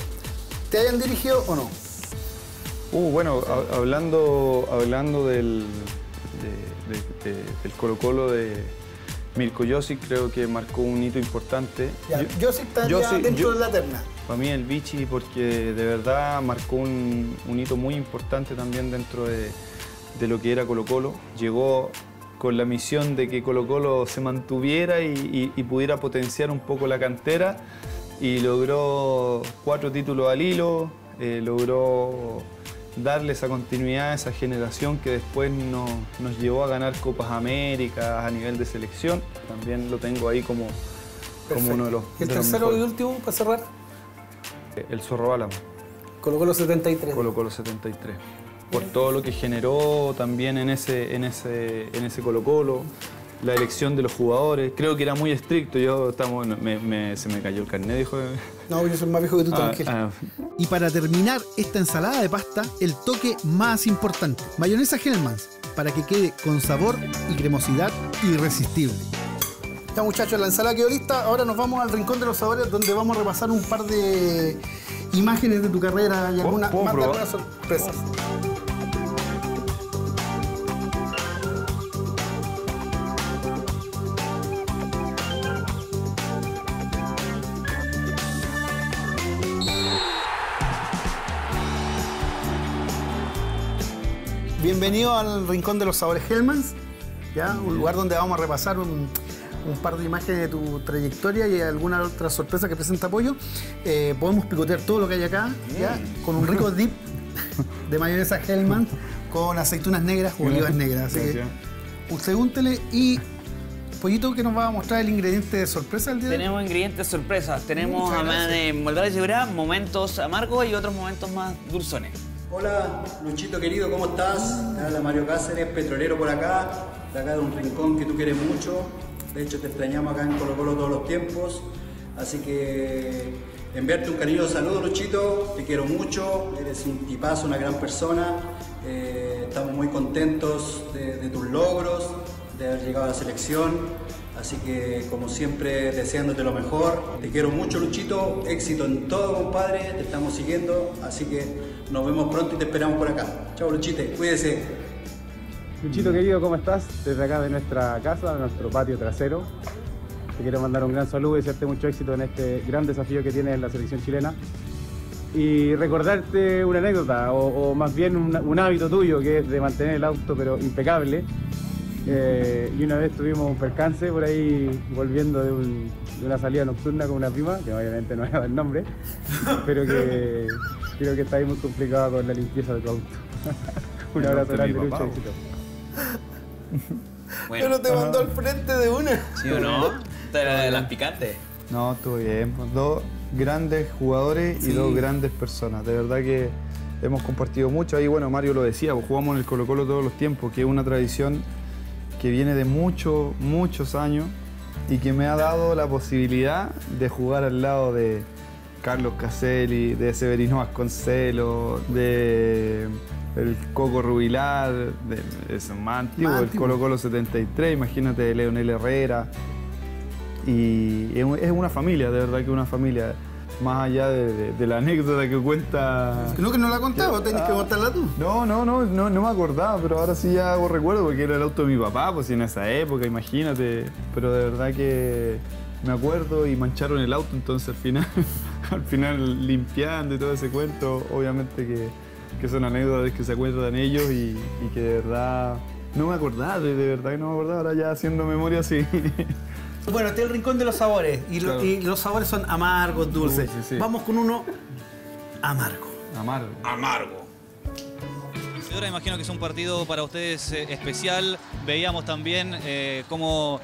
¿Te hayan dirigido o no? Uh, bueno, ha- hablando, hablando del, de- de- de- del Colo Colo de Mirko Josic, creo que marcó un hito importante. Ya, Yo- yo Josic- dentro yo- de la terna. Para mí el Vichy porque de verdad marcó un, un hito muy importante también dentro de, de lo que era Colo Colo. Llegó con la misión de que Colo Colo se mantuviera y, y- y pudiera potenciar un poco la cantera y logró cuatro títulos al hilo, eh, logró darle esa continuidad a esa generación que después nos, nos llevó a ganar Copas Américas a nivel de selección. También lo tengo ahí como, como uno de los... ¿Y el de los tercero y último, para cerrar? El Zorro Álamo. Colo Colo 73. Colo Colo 73. Por todo lo que generó también en ese, en ese, en ese Colo Colo, la elección de los jugadores. Creo que era muy estricto. Yo estamos, me- me- se me cayó el carnet, dijo. No, yo soy más viejo que tú, Ah, tranquilo. ah, Y para terminar esta ensalada de pasta, el toque más importante. Mayonesa Hellmann's, para que quede con sabor y cremosidad irresistible. Ya muchachos, la ensalada quedó lista. Ahora nos vamos al Rincón de los Sabores, donde vamos a repasar un par de imágenes de tu carrera y ¿Puedo- alguna, más de algunas sorpresas. Bienvenido al Rincón de los Sabores Hellmann's, ¿ya? un lugar donde vamos a repasar un, un par de imágenes de tu trayectoria y alguna otra sorpresa que presenta Apoyo. Eh, podemos picotear todo lo que hay acá, ¿ya? con un rico dip de mayonesa Hellmann's con aceitunas negras o olivas negras. Así que, Gracias. usted úntele y Pollito que nos va a mostrar el ingrediente de sorpresa el día de hoy. Tenemos ingredientes sorpresas. Tenemos además de moldar de seguridad momentos amargos y otros momentos más dulzones. Hola, Luchito querido, ¿cómo estás? Hola Mario Cáceres, petrolero por acá, de acá de un rincón que tú quieres mucho. De hecho, te extrañamos acá en Colo Colo todos los tiempos. Así que enviarte un cariño saludo, Luchito. Te quiero mucho, eres un tipazo, una gran persona. Eh, estamos muy contentos de tus logros, de haber llegado a la selección. Así que, como siempre, deseándote lo mejor. Te quiero mucho, Luchito. Éxito en todo, compadre. Te estamos siguiendo. Así que nos vemos pronto y te esperamos por acá. Chao, Luchite. Cuídese. Luchito querido, ¿cómo estás? Desde acá de nuestra casa, de nuestro patio trasero. Te quiero mandar un gran saludo y desearte mucho éxito en este gran desafío que tiene la selección chilena. Y recordarte una anécdota, o, más bien un, hábito tuyo, que es de mantener el auto pero impecable eh, y una vez tuvimos un percance por ahí volviendo de, una salida nocturna con una prima, que obviamente no voy a dar el nombre, pero que creo que está ahí muy complicado con la limpieza de tu auto. (laughs) un abrazo grande, mucho éxito. Pero te mandó al frente de una. ¿Sí o no? Era de las picantes. No, estuvo bien. Dos grandes jugadores y dos grandes personas. De verdad que hemos compartido mucho. Ahí, bueno, Mario lo decía, pues jugamos en el Colo Colo todos los tiempos, que es una tradición que viene de muchos, muchos años y que me ha dado la posibilidad de jugar al lado de Carlos Caselli, de Severino Vasconcelos, de el Coco Rubilar, de, es más antiguo, el Colo Colo 73, imagínate de Leonel Herrera. Y es una familia, de verdad que una familia más allá de, la anécdota que cuenta. No, que no la he contado, tenés que contarla tú. No, no, no, no, no me acordaba, pero ahora sí ya hago recuerdo porque era el auto de mi papá, pues en esa época, imagínate. Pero de verdad que me acuerdo y mancharon el auto, entonces al final, (laughs) (laughs) al final limpiando y todo ese cuento, obviamente que, que son anécdotas que se acuerdan ellos y, y que de verdad no me acordaba, de verdad que no me acordaba, ahora ya haciendo memoria sí. (laughs) Bueno, este es el rincón de los sabores. Y, los sabores son amargos, dulces. Vamos con uno amargo. Amargo. Amargo. Ahora imagino que es un partido para ustedes eh, especial. Veíamos también eh, cómo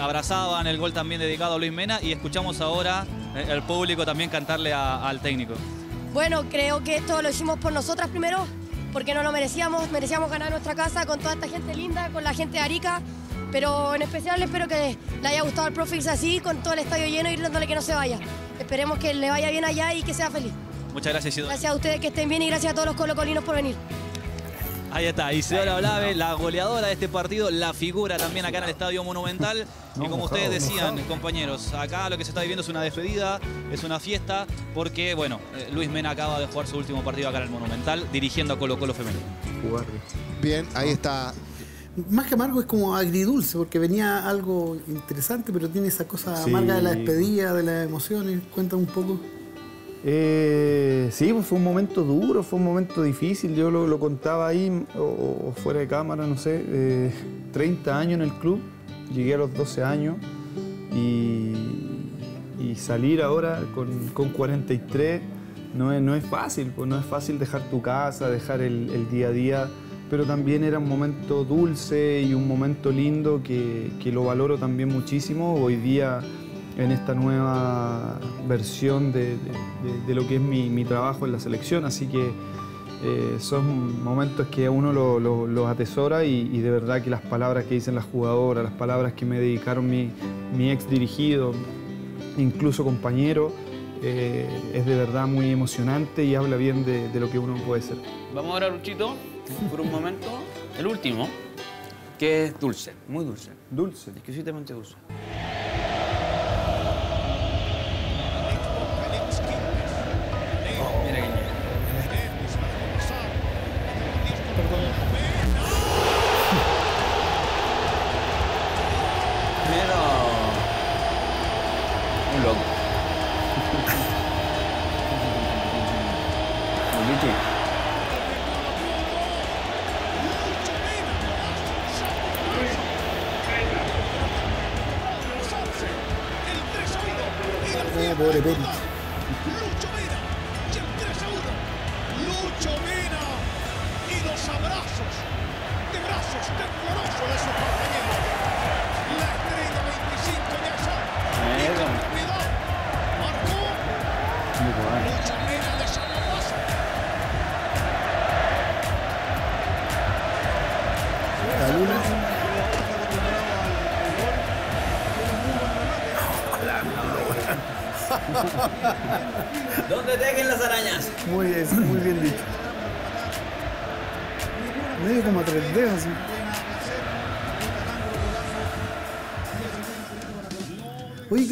abrazaban el gol también dedicado a Luis Mena y escuchamos ahora el público también cantarle al técnico. Bueno, creo que esto lo hicimos por nosotras primero, porque no lo merecíamos. Merecíamos ganar nuestra casa con toda esta gente linda, con la gente de Arica. Pero en especial espero que le haya gustado al profe así, con todo el estadio lleno y gritándole que no se vaya. Esperemos que le vaya bien allá y que sea feliz. Muchas gracias, Isidoro. Gracias a ustedes que estén bien y gracias a todos los colocolinos por venir. Ahí está, Isidora Blave, la goleadora de este partido, la figura también acá en el Estadio Monumental. y como ustedes decían, compañeros, acá lo que se está viviendo es una despedida, es una fiesta, porque, bueno, eh, Luis Mena acaba de jugar su último partido acá en el Monumental, dirigiendo a Colo Colo Femenino. Bien, ahí está más que amargo es como agridulce, porque venía algo interesante, pero tiene esa cosa amarga de la despedida, de las emociones. Cuéntame un poco. Eh, sí, pues fue un momento duro, fue un momento difícil. Yo lo, contaba ahí, o, fuera de cámara, no sé. 30 eh, años en el club, llegué a los 12 años y, salir ahora con, 43 no es, no es fácil, pues no es fácil dejar tu casa, dejar el día a día pero también era un momento dulce y un momento lindo que, lo valoro también muchísimo hoy día en esta nueva versión de, lo que es mi, trabajo en la selección, así que eh, son momentos que uno los lo, atesora y, de verdad que las palabras que dicen las jugadoras, las palabras que me dedicaron mi, mi ex dirigido, incluso compañero, eh, es de verdad muy emocionante y habla bien de, de lo que uno puede ser. Vamos ahora, Luchito, por un momento, el último, que es dulce, muy dulce. Dulce. Exquisitamente dulce.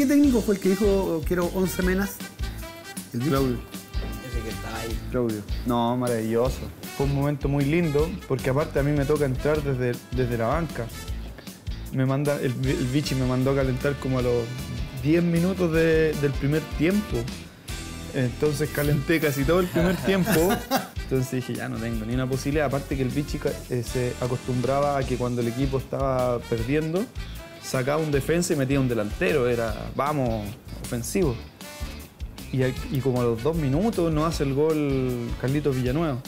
¿Qué técnico fue el que dijo quiero 11 menas? El. Claudio. Ese que está ahí. Claudio. No, maravilloso. Fue un momento muy lindo porque aparte a mí me toca entrar desde, desde la banca. Me manda, el, el Vichy me mandó a calentar como a los 10 minutos de- del primer tiempo. Entonces calenté casi todo el primer (laughs) tiempo. Entonces dije, ya no tengo ni una posibilidad. Aparte que el ca- eh, se acostumbraba a que cuando el equipo estaba perdiendo, sacaba un defensa y metía un delantero. Era, vamos, ofensivo. Y, como a los dos minutos no hace el gol Carlitos Villanueva.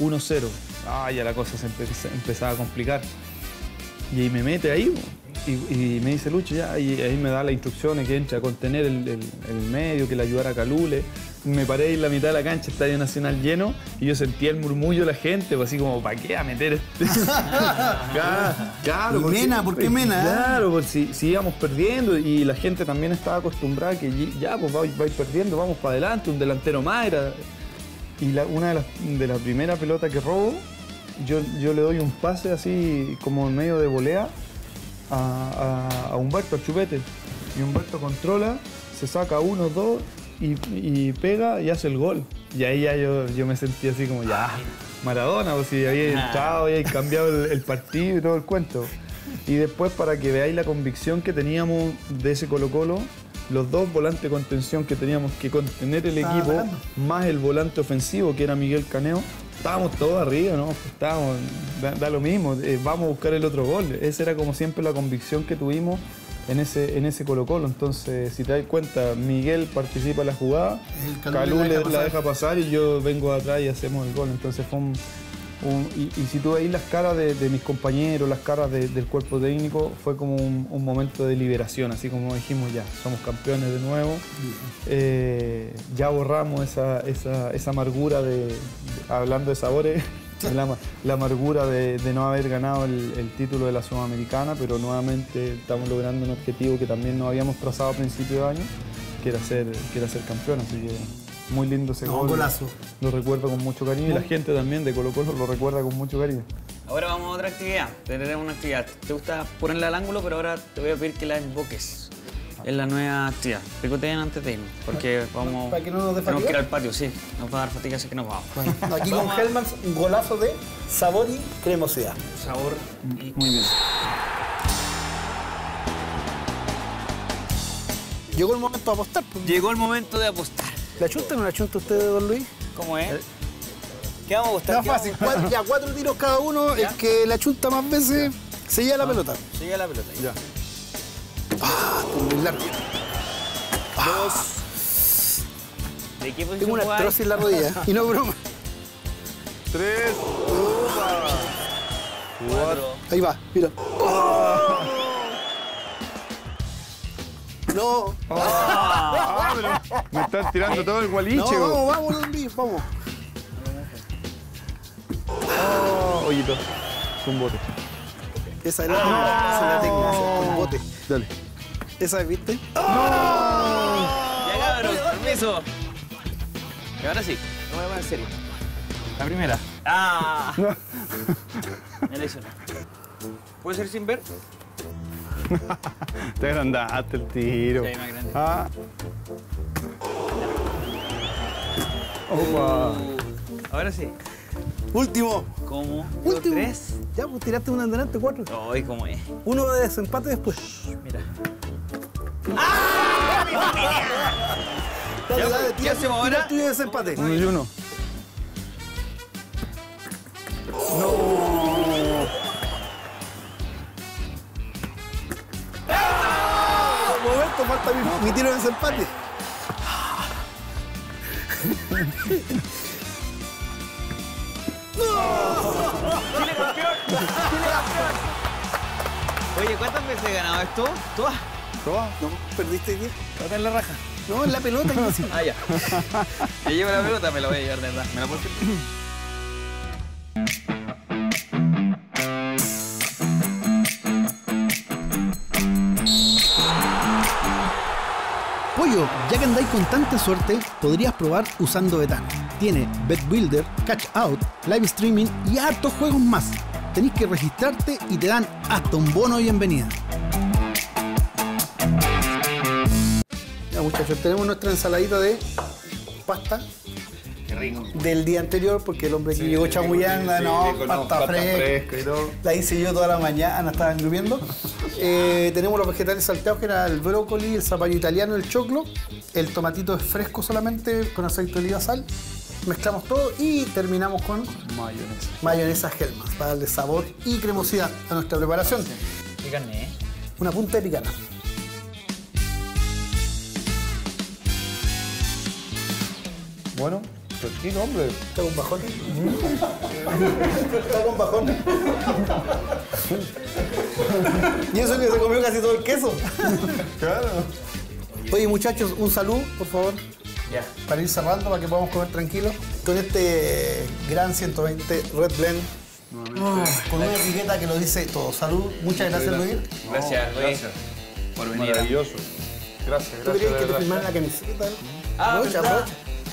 1-0. Ah, ya la cosa se, empe- se empezaba a complicar. Y ahí me mete ahí y, me dice Lucho ya, y ahí me da las instrucciones que entre a contener el, el- el medio, que le ayudara a Calule. Me paré en la mitad de la cancha, Estadio Nacional lleno, y yo sentía el murmullo de la gente, pues así como, ¿para qué a meter este? (laughs) claro, claro, ¿Y porque- Mena? ¿Por qué Mena? Claro, pues si, si íbamos perdiendo y la gente también estaba acostumbrada a que ya, pues vais, vais perdiendo, vamos para adelante, un delantero más era. Y la- una de las de la primera pelota que robo, yo, yo le doy un pase así como en medio de volea a, a- a Humberto, al chupete. Y Humberto controla, se saca uno, dos y, y pega y hace el gol. Y ahí ya yo, yo me sentí así como ya, Maradona, pues si había entrado, había cambiado el, el partido y todo el cuento. Y después para que veáis la convicción que teníamos de ese Colo Colo, los dos volantes de contención que teníamos que contener el equipo, más el volante ofensivo que era Miguel Caneo, estábamos todos arriba, ¿no? Estábamos, da, da lo mismo, eh, vamos a buscar el otro gol. Esa era como siempre la convicción que tuvimos en ese, en ese Colo Colo. Entonces, si te das cuenta, Miguel participa en la jugada, Calú la deja la pasar. deja pasar y yo vengo atrás y hacemos el gol. Entonces fue un... un- y, y si tú veis las caras de, de mis compañeros, las caras de- del cuerpo técnico, fue como un, un momento de liberación, así como dijimos ya, somos campeones de nuevo, Eh, ya borramos esa, esa- esa amargura de, de- hablando de sabores, la, la amargura de, de no haber ganado el, el título de la Sudamericana, pero nuevamente estamos logrando un objetivo que también nos habíamos trazado a principio de año, que era ser, que era ser campeón, así que muy lindo ese No, gol. golazo. Lo recuerdo con mucho cariño y la gente también de Colo Colo lo recuerda con mucho cariño. Ahora vamos a otra actividad. Tenemos una actividad. Te gusta ponerla al ángulo, pero ahora te voy a pedir que la invoques. Es la nueva actividad. Picoteen antes de irnos, porque vamos. ¿Para que no nos dé Tenemos que ir al patio, sí. Nos va a dar fatiga, así que nos vamos. (laughs) Aquí con Hellmans, un golazo de sabor y cremosidad. Sabor y Muy bien. Llegó el momento de apostar. pues. Llegó el momento de apostar. ¿La chunta o no la chunta usted, don Luis? ¿Cómo es? ¿Qué vamos a apostar? Está ¿Qué vamos fácil. Cuatro, ya, cuatro tiros cada uno. El que la chunta más veces se lleva la pelota. a- Sigue la pelota. Ya. Ah, muy largo. ¿De qué posición Tengo una artrosis en la rodilla. Y no broma. Tres. Cuatro. Ahí va, mira. No. Ah, pero me están tirando todo el gualiche. No, vamos, vamos, don Luis, vamos. Oh, Ollito. Es un bote. Esa es la técnica. Esa es la técnica. Con bote. Dale. Esa es, ¿viste? Ya cabrón, permiso. Y ahora sí, no me voy a poner en serio. La primera. ¡Ah! Me lesioné. (laughs) ¿Puede ser sin ver? (laughs) Te agrandaste el tiro. Sí, más grande. Ah. Opa. Uh, ahora sí. Último. ¿Cómo? Último. ¿Tres? Ya, pues tiraste una delante, cuatro. Ay, ¿cómo es? Uno de desempate después. Mira. Ya, dale, pues, ¿qué hacemos ahora? de desempate. Uno y uno. Un momento, falta mi, mi tiro de desempate. Oye, ¿cuántas veces he ganado esto? ¿Todas? Toma. No, perdiste 10. ¿Todas en la raja? No, en la pelota. (laughs) imbécil. Ah, ya. Yo llevo la pelota, me la voy a llevar de verdad. ¿Me la puedo? Pollo, ya que andáis con tanta suerte, podrías probar usando betano. Tiene Bet Builder, Catch Out, Live Streaming y hartos juegos más. Tenéis que registrarte y te dan hasta un bono de bienvenida. Tenemos nuestra ensaladita de pasta Qué rico. del día anterior porque el hombre que llegó chamullando, no, pasta, fresca. y todo. La hice yo toda la mañana, estaba engrupiendo. (laughs) Eh, tenemos los vegetales salteados, que era el brócoli, el zapallo italiano, el choclo. El tomatito es fresco solamente con aceite de oliva, sal. Mezclamos todo y terminamos con Mayonesa. mayonesa Hellmann's para darle sabor y cremosidad a nuestra preparación. Carne, ¿eh? Una punta de picana. Bueno, tranquilo, hombre. ¿Está con bajón? (laughs) Está con bajón. y eso que se comió casi todo el queso. Claro. Oye, muchachos, un salud, por favor, Ya. para ir cerrando, para que podamos comer tranquilos. Con este gran 120 Red Blend. Con una etiqueta que lo dice todo. Salud, muchas gracias, Luis. Gracias, Luis, por venir. Maravilloso. Gracias, ¿Tú gracias. querías de que te firmara la camiseta? Ah.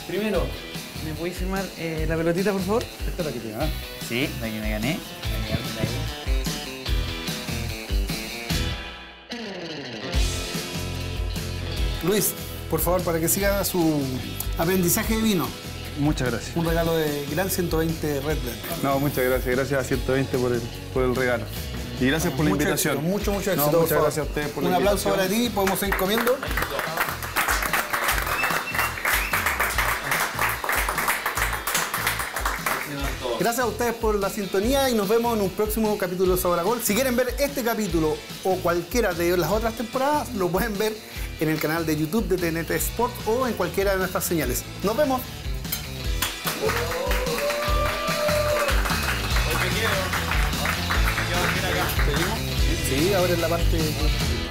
Primero, ¿me podéis firmar eh, la pelotita, por favor? Esta es la que te da. Sí, la que me gané. La. Luis, por favor, para que siga su aprendizaje de vino. Muchas gracias. Un regalo de Gran 120 Red Blend. No, muchas gracias. Gracias a 120 por el, por el regalo. Y gracias por la Mucho invitación. éxito, mucho, mucho No, éxito. por muchas favor. gracias a ustedes por la Un aplauso invitación. para ti, podemos seguir comiendo. Gracias a ustedes por la sintonía y nos vemos en un próximo capítulo de Sabor a Gol. Si quieren ver este capítulo o cualquiera de las otras temporadas, lo pueden ver en el canal de YouTube de TNT Sport o en cualquiera de nuestras señales. Nos vemos. Sí, ahora en la parte...